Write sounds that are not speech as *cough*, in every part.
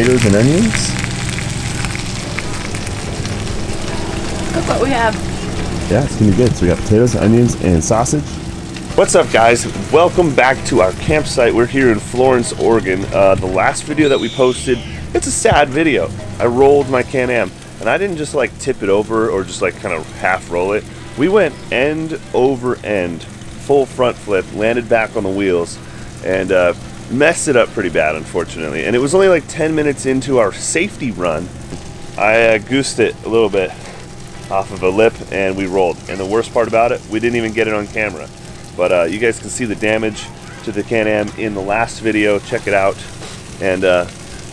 potatoes and onions. Look what we have. Yeah, it's gonna be good. So we got potatoes, onions, and sausage. What's up, guys? Welcome back to our campsite. We're here in Florence, Oregon. Uh, the last video that we posted, it's a sad video. I rolled my Can-Am, and I didn't just like tip it over or just like kind of half roll it. We went end over end, full front flip, landed back on the wheels, and uh, messed it up pretty bad, unfortunately. And it was only like 10 minutes into our safety run. I uh, goosed it a little bit off of a lip and we rolled. And the worst part about it, we didn't even get it on camera. But uh, you guys can see the damage to the Can-Am in the last video. Check it out. And uh,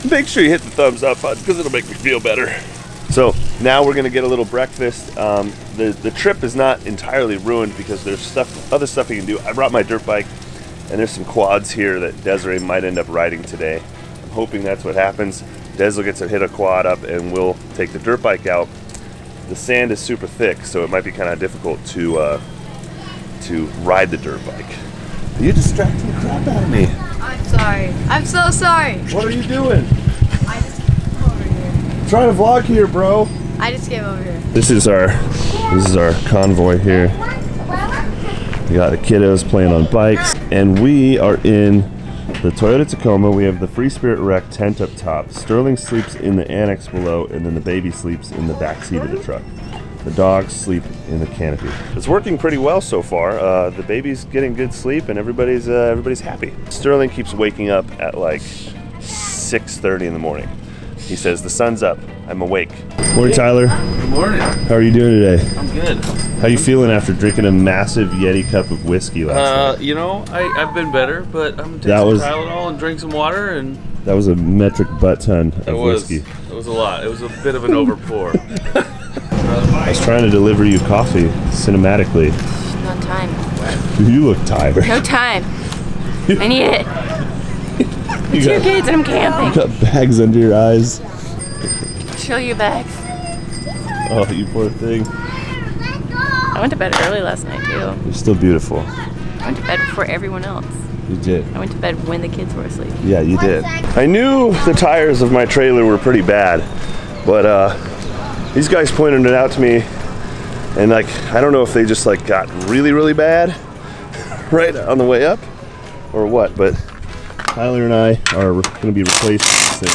make sure you hit the thumbs up because it'll make me feel better. So now we're gonna get a little breakfast. Um, the, the trip is not entirely ruined because there's stuff, other stuff you can do. I brought my dirt bike and there's some quads here that Desiree might end up riding today. I'm hoping that's what happens. Des will get to hit a quad up and we'll take the dirt bike out. The sand is super thick, so it might be kind of difficult to uh, to ride the dirt bike. You distracting the crap out of me. I'm sorry. I'm so sorry. What are you doing? I just came over here. I'm trying to vlog here, bro. I just came over here. This is our this is our convoy here. We got the kiddos playing on bikes, and we are in the Toyota Tacoma. We have the Free Spirit Rec tent up top. Sterling sleeps in the annex below, and then the baby sleeps in the back seat of the truck. The dogs sleep in the canopy. It's working pretty well so far. Uh, the baby's getting good sleep, and everybody's uh, everybody's happy. Sterling keeps waking up at like 6:30 in the morning. He says, "The sun's up. I'm awake." Morning, Tyler. Good morning. How are you doing today? I'm good. How are you feeling after drinking a massive Yeti cup of whiskey last Uh, night? you know, I, I've been better, but I'm gonna take That some was- Tylenol and drink some water, and That was a metric butt ton of it was whiskey. it was a lot. It was a bit of an overpour. *laughs* I was trying to deliver you coffee cinematically. No time. You look tired. No time. *laughs* I need it. You Two got, kids and I'm camping. You got bags under your eyes. Show you bags. Oh, you poor thing. I went to bed early last night too. You're still beautiful. I went to bed before everyone else. You did. I went to bed when the kids were asleep. Yeah, you did. I knew the tires of my trailer were pretty bad, but uh, these guys pointed it out to me, and like I don't know if they just like got really really bad *laughs* right on the way up or what, but Tyler and I are going to be replacing this thing.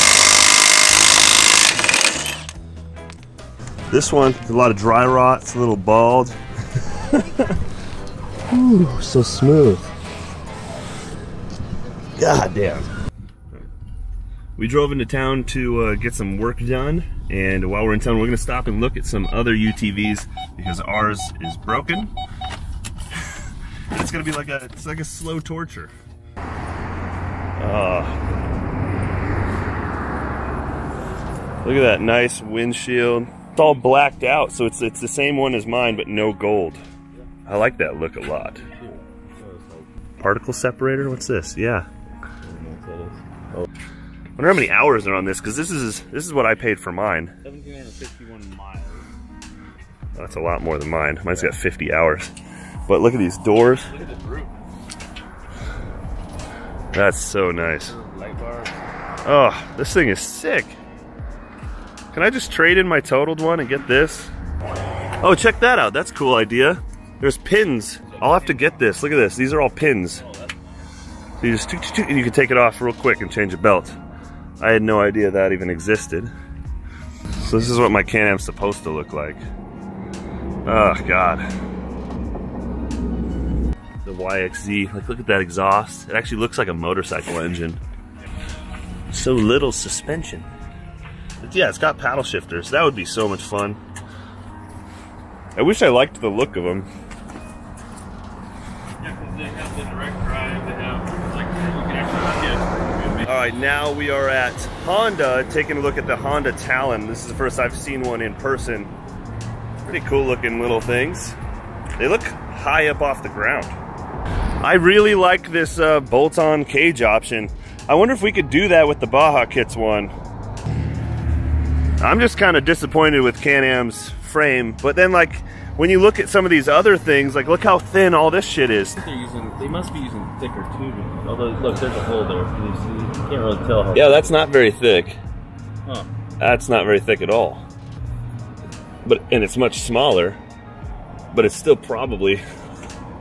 This one, a lot of dry rot, it's a little bald. *laughs* Ooh, so smooth. God damn. We drove into town to uh, get some work done, and while we're in town, we're gonna stop and look at some other UTVs because ours is broken. *laughs* it's gonna be like a it's like a slow torture. Ah. look at that nice windshield. It's all blacked out, so it's it's the same one as mine, but no gold. I like that look a lot. Particle separator? What's this? Yeah. wonder how many hours are on this because this is this is what I paid for mine. 1761 miles. That's a lot more than mine. Mine's got 50 hours. But look at these doors. Look at this roof. That's so nice. Oh, this thing is sick. Can I just trade in my totaled one and get this? Oh, check that out. That's cool idea. There's pins. I'll have to get this. Look at this. These are all pins. So you just toot, toot, toot, and you can take it off real quick and change a belt. I had no idea that even existed. So this is what my Can-Am's supposed to look like. Oh God. The YXZ. Like look at that exhaust. It actually looks like a motorcycle engine. So little suspension. But yeah, it's got paddle shifters. That would be so much fun. I wish I liked the look of them. All right, now we are at Honda, taking a look at the Honda Talon. This is the first I've seen one in person. Pretty cool looking little things. They look high up off the ground. I really like this uh, bolt-on cage option. I wonder if we could do that with the Baja Kits one. I'm just kind of disappointed with Can-Am's frame, but then like when you look at some of these other things, like look how thin all this shit is. They're using. They must be using thicker tubing. Although, look, there's a hole there. Can you see? You can't really tell how. Yeah, that's not very thick. Huh. That's not very thick at all. But and it's much smaller, but it's still probably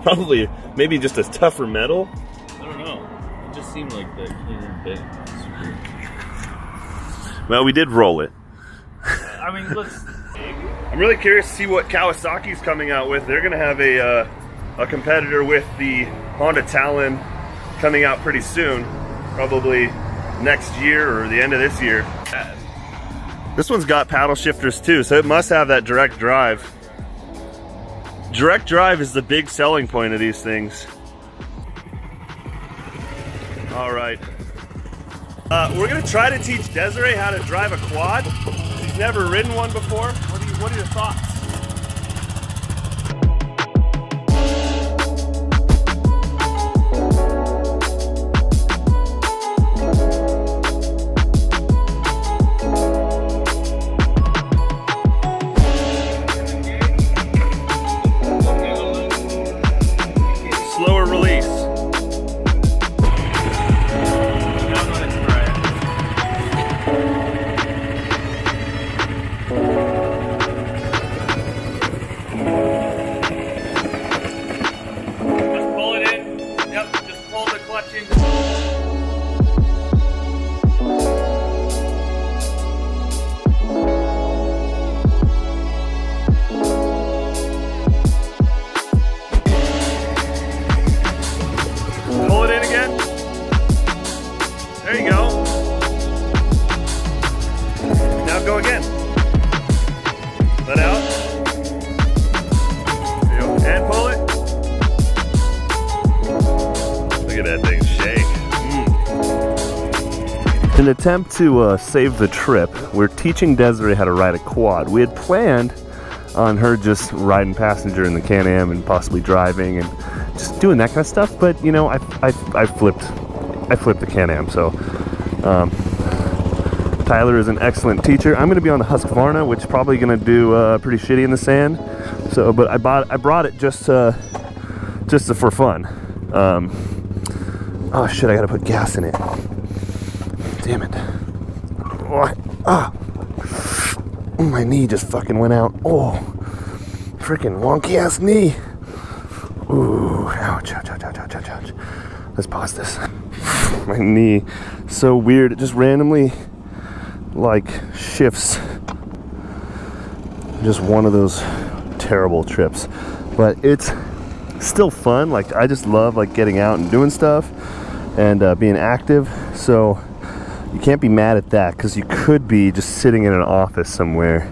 probably maybe just a tougher metal. I don't know. It just seemed like the cleaner bit. Well, we did roll it. I mean, let's. I'm really curious to see what Kawasaki's coming out with. They're going to have a uh, a competitor with the Honda Talon coming out pretty soon, probably next year or the end of this year. This one's got paddle shifters too, so it must have that direct drive. Direct drive is the big selling point of these things. All right. Uh, we're gonna try to teach Desiree how to drive a quad. She's never ridden one before. What, you, what are your thoughts? Attempt to uh, save the trip, we're teaching Desiree how to ride a quad. We had planned on her just riding passenger in the Can-Am and possibly driving and just doing that kind of stuff. But you know, I, I, I flipped, I flipped the Can-Am. So um, Tyler is an excellent teacher. I'm going to be on the Husqvarna, which is probably going to do uh, pretty shitty in the sand. So, but I bought, I brought it just, uh, just for fun. Um, oh shit! I got to put gas in it. Damn it! Oh, ah. Oh, my knee just fucking went out. Oh, freaking wonky ass knee. Ooh, ouch, ouch, ouch, ouch, ouch, ouch, ouch. Let's pause this. *sighs* my knee, so weird. It just randomly, like, shifts. Just one of those terrible trips. But it's still fun. Like, I just love, like, getting out and doing stuff and uh, being active. So, you can't be mad at that because you could be just sitting in an office somewhere.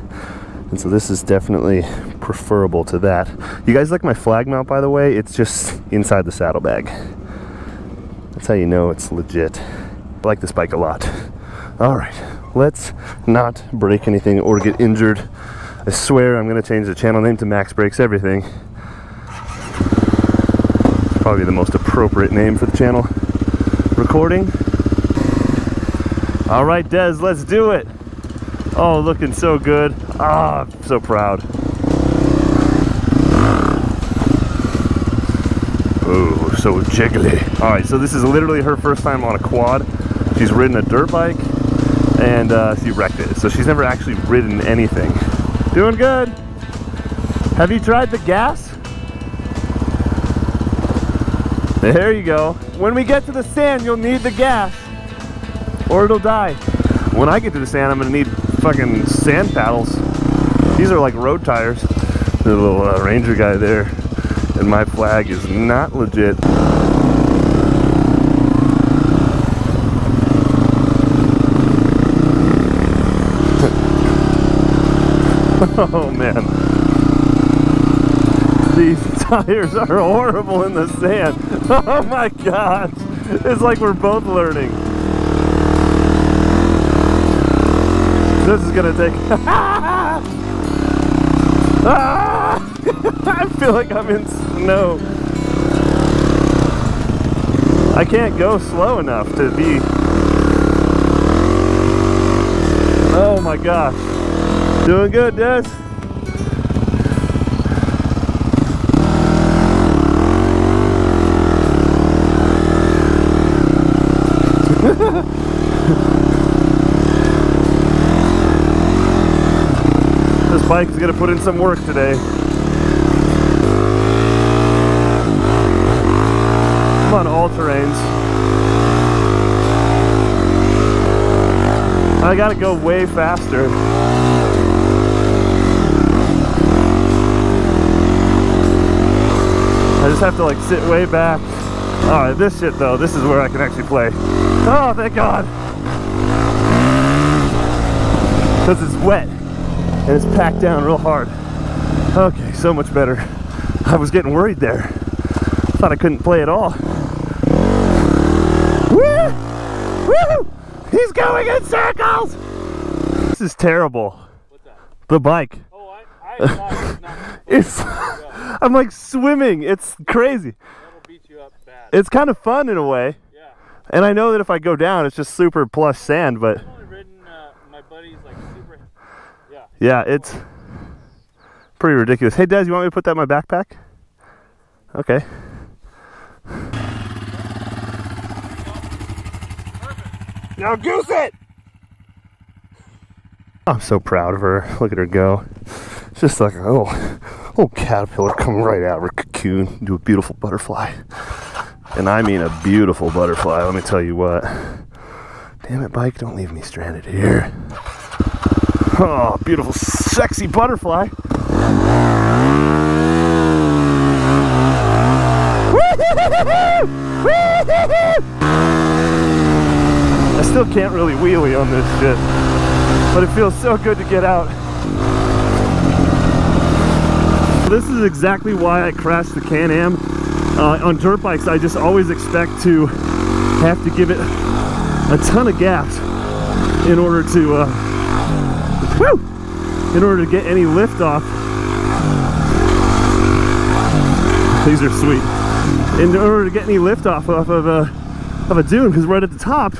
And so this is definitely preferable to that. You guys like my flag mount, by the way? It's just inside the saddlebag. That's how you know it's legit. I like this bike a lot. All right, let's not break anything or get injured. I swear I'm gonna change the channel name to Maxx Breaks Everything. Probably the most appropriate name for the channel. Recording. All right, Des, let's do it. Oh, looking so good. Ah, I'm so proud. Oh, so jiggly. All right, so this is literally her first time on a quad. She's ridden a dirt bike and uh, she wrecked it. So she's never actually ridden anything. Doing good. Have you tried the gas? There you go. When we get to the sand, you'll need the gas or it'll die. When I get to the sand, I'm gonna need fucking sand paddles. These are like road tires. The little uh, ranger guy there, and my flag is not legit. *laughs* oh man. These *laughs* tires are horrible in the sand. *laughs* Oh my gosh. It's like we're both learning. This is gonna take. *laughs* Ah! *laughs* I feel like I'm in snow. I can't go slow enough to be. Oh my gosh. Doing good, Des. Bike's gonna put in some work today. I'm on all terrains. I gotta go way faster. I just have to like sit way back. Alright, this shit though, this is where I can actually play. Oh, thank God! Because it's wet and it's packed down real hard. Okay, so much better. I was getting worried there. Thought I couldn't play at all. Woo! Woo! He's going in circles! This is terrible. What's that? The bike. Oh, I, I thought it was not. It's I'm like swimming. It's crazy. That'll beat you up bad. It's kind of fun in a way. yeah. And I know that if I go down, it's just super plush sand, but I've only ridden uh, my buddy's like super. Yeah. it's pretty ridiculous. Hey, Des, you want me to put that in my backpack? Okay. Now goose it! I'm so proud of her. Look at her go. It's just like a little, little caterpillar coming right out of her cocoon into a beautiful butterfly. And I mean a beautiful butterfly, let me tell you what. Damn it, bike, don't leave me stranded here. Oh, beautiful, sexy butterfly. I still can't really wheelie on this shit, but it feels so good to get out. This is exactly why I crashed the Can-Am. Uh, on dirt bikes, I just always expect to have to give it a ton of gas in order to, uh, woo, in order to get any lift off. These are sweet. In order to get any lift off off of a of a dune, because right at the top,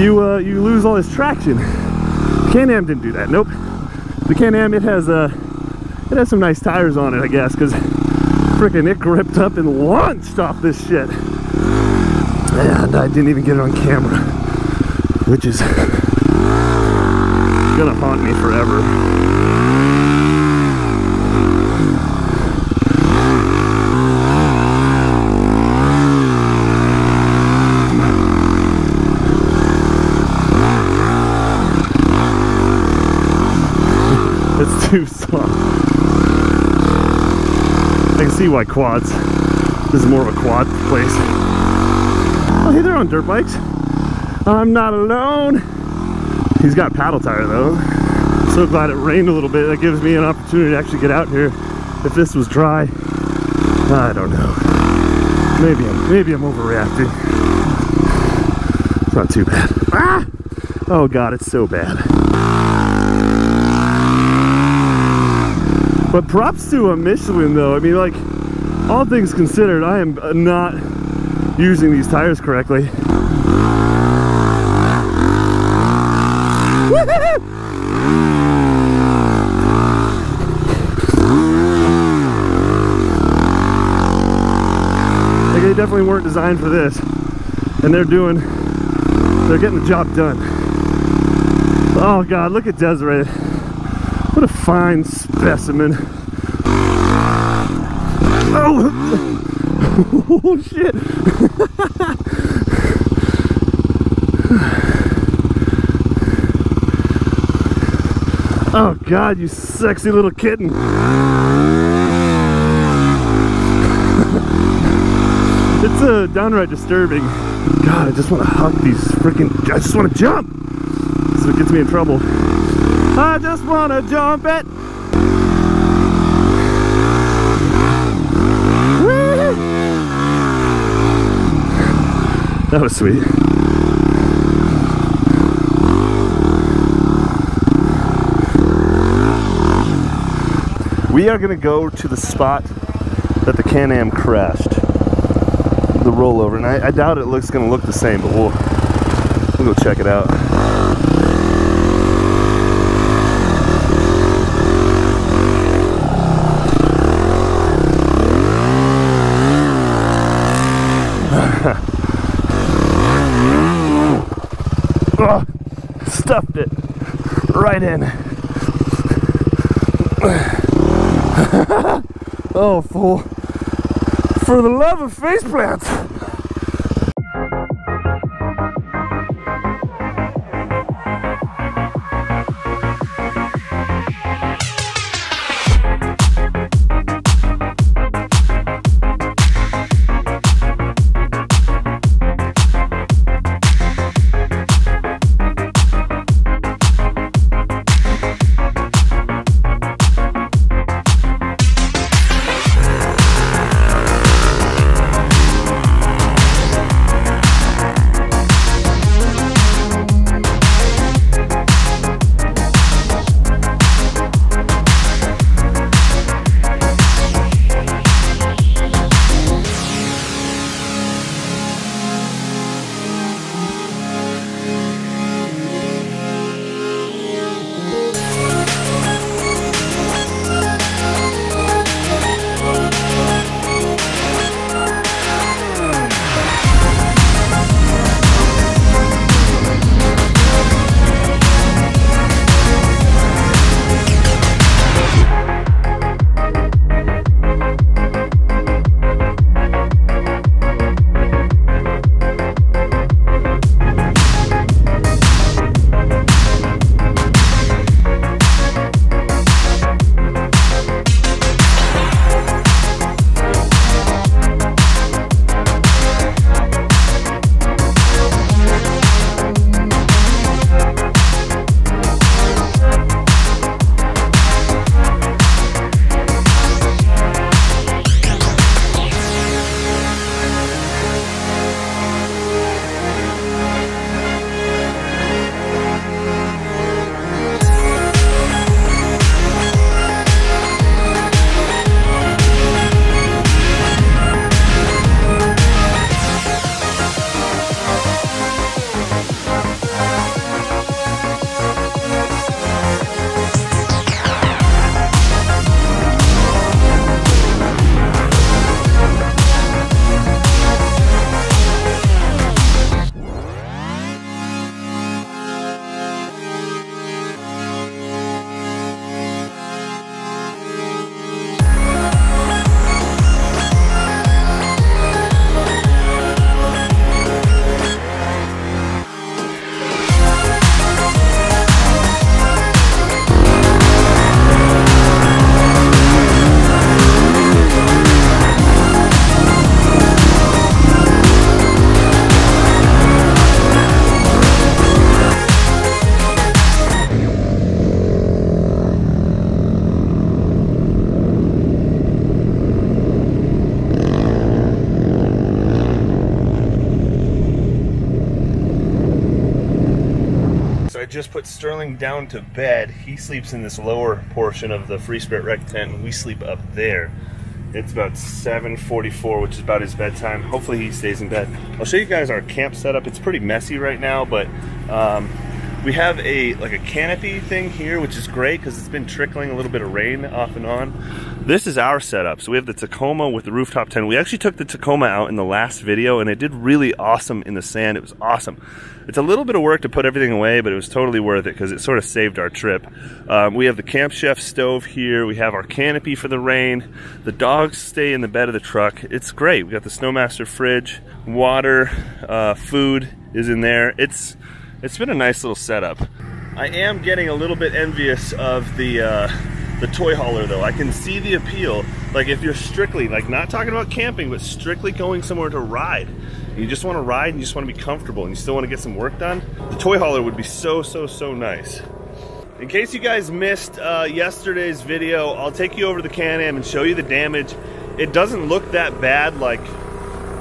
you uh, you lose all this traction. Can-Am didn't do that. Nope. The Can-Am it has uh, it has some nice tires on it, I guess, because freaking it gripped up and launched off this shit. And I didn't even get it on camera, which is gonna haunt me forever. It's too soft. I can see why quads. This is more of a quad place. Oh, hey, they're on dirt bikes. I'm not alone. He's got paddle tire though. So glad it rained a little bit. That gives me an opportunity to actually get out here. If this was dry, I don't know. Maybe I'm maybe I'm overreacting. It's not too bad. Ah! Oh god, it's so bad. But props to a Michelin though. I mean, like, all things considered, I am uh, not using these tires correctly. They definitely weren't designed for this. And they're doing, they're getting the job done. Oh God, look at Desiree. What a fine specimen. Oh, *laughs* oh shit. *laughs* oh God, you sexy little kitten. Uh, downright disturbing. God, I just want to hug these freaking. I just want to jump. So it gets me in trouble. I just want to jump it. That was sweet. We are going to go to the spot that the Can-Am crashed. The rollover. And I, I doubt it looks going to look the same, but we'll, we'll go check it out. Oh, *laughs* stuffed it right in. *laughs* oh, fool. For the love of face plants. Sterling down to bed. He sleeps in this lower portion of the Free Spirit Rec tent, and we sleep up there. It's about 7.44, which is about his bedtime. Hopefully he stays in bed. I'll show you guys our camp setup. It's pretty messy right now, but um, we have a like a canopy thing here, which is great because it's been trickling a little bit of rain off and on. This is our setup. So we have the Tacoma with the rooftop tent. We actually took the Tacoma out in the last video and it did really awesome in the sand. It was awesome. It's a little bit of work to put everything away, but it was totally worth it because it sort of saved our trip. Um, we have the Camp Chef stove here. We have our canopy for the rain. The dogs stay in the bed of the truck. It's great. We got the SnoMaster fridge, water, uh, food is in there. It's it's been a nice little setup. I am getting a little bit envious of the uh, the toy hauler though. I can see the appeal. Like if you're strictly, like not talking about camping, but strictly going somewhere to ride. You just want to ride and you just want to be comfortable and you still want to get some work done. The toy hauler would be so, so, so nice. In case you guys missed uh, yesterday's video, I'll take you over the Can-Am and show you the damage. It doesn't look that bad like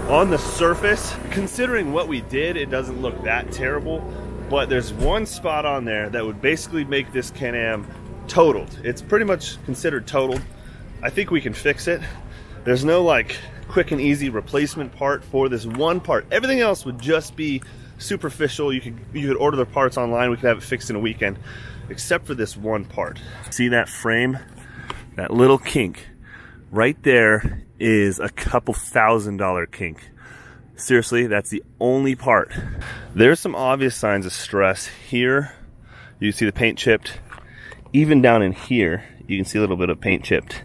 on the surface. Considering what we did, it doesn't look that terrible but there's one spot on there that would basically make this Can-Am totaled. It's pretty much considered totaled. I think we can fix it. There's no like quick and easy replacement part for this one part. Everything else would just be superficial. You could you could order the parts online. We could have it fixed in a weekend, except for this one part. See that frame? That little kink right there is a couple thousand dollar kink. Seriously, that's the only part. There's some obvious signs of stress here. You see the paint chipped. even down in here, you can see a little bit of paint chipped.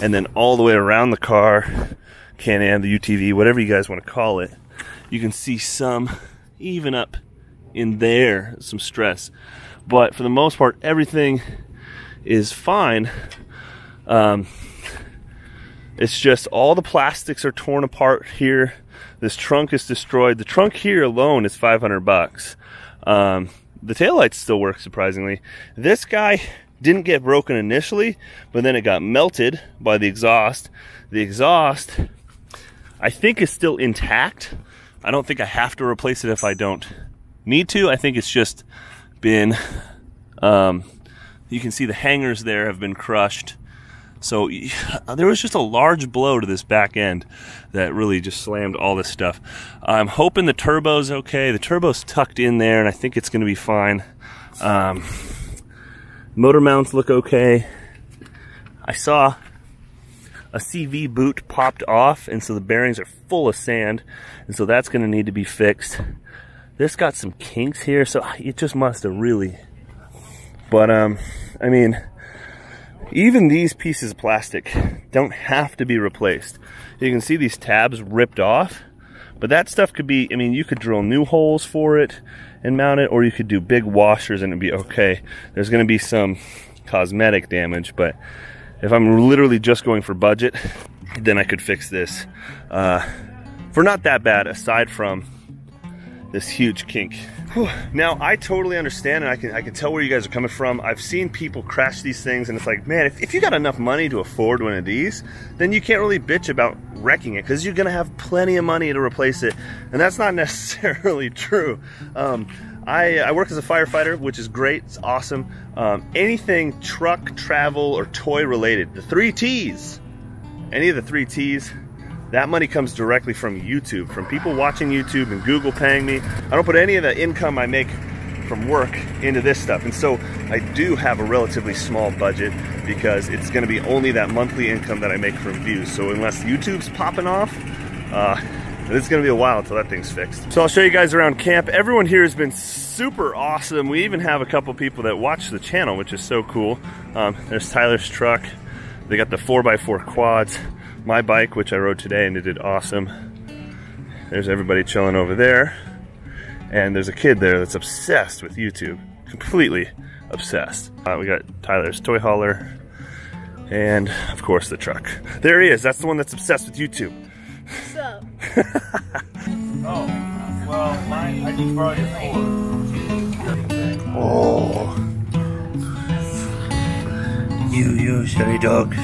And then all the way around the car, Can-Am, the UTV, whatever you guys want to call it, you can see some even up in there, some stress. But for the most part, everything is fine. Um, it's just all the plastics are torn apart here. This trunk is destroyed. The trunk here alone is 500 bucks. Um, the taillights still work surprisingly. This guy didn't get broken initially, but then it got melted by the exhaust. The exhaust, I think, is still intact. I don't think I have to replace it if I don't need to. I think it's just been, um, you can see the hangers there have been crushed. So *laughs* there was just a large blow to this back end that really just slammed all this stuff. I'm hoping the turbo's okay. The turbo's tucked in there and I think it's going to be fine. Um, motor mounts look okay. I saw a CV boot popped off and so the bearings are full of sand and so that's going to need to be fixed. This got some kinks here so it just must have really but um I mean even these pieces of plastic don't have to be replaced. You can see these tabs ripped off, but that stuff could be, I mean, you could drill new holes for it and mount it, or you could do big washers and it'd be okay. There's gonna be some cosmetic damage, but if I'm literally just going for budget, then I could fix this uh, for not that bad, aside from this huge kink. Now, I totally understand and I can, I can tell where you guys are coming from. I've seen people crash these things and it's like, man, if, if you got enough money to afford one of these, then you can't really bitch about wrecking it because you're to have plenty of money to replace it. And that's not *laughs* necessarily true. Um, I, I, work as a firefighter, which is great. It's awesome. Um, anything truck, travel, or toy related, the three T's, any of the three T's, that money comes directly from YouTube, from people watching YouTube and Google paying me. I don't put any of the income I make from work into this stuff. And so I do have a relatively small budget because it's gonna be only that monthly income that I make from views. So unless YouTube's popping off, uh, it's gonna be a while until that thing's fixed. So I'll show you guys around camp. Everyone here has been super awesome. We even have a couple people that watch the channel, which is so cool. Um, there's Tyler's truck. They got the 4x4 quads my bike, which I rode today and it did awesome. There's everybody chilling over there. And there's a kid there that's obsessed with YouTube. Completely obsessed. Uh, we got Tyler's toy hauler. And of course the truck. There he is. That's the one that's obsessed with YouTube. So. *laughs* oh, well, mine, I just borrowed Oh. You, you silly dogs.